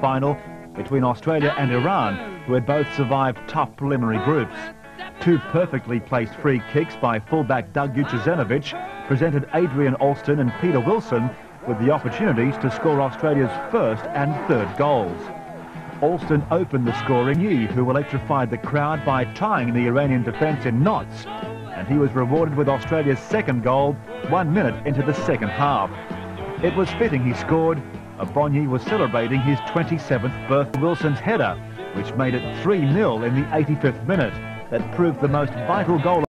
final between Australia and Iran, who had both survived tough preliminary groups. Two perfectly placed free kicks by fullback Doug Utjesenovic presented Adrian Alston and Peter Wilson with the opportunities to score Australia's first and third goals. Alston opened the scoring, he who electrified the crowd by tying the Iranian defence in knots, and he was rewarded with Australia's second goal one minute into the second half. It was fitting he scored. Abonyi was celebrating his 27th birthday. Wilson's header, which made it 3-0 in the 85th minute, that proved the most vital goal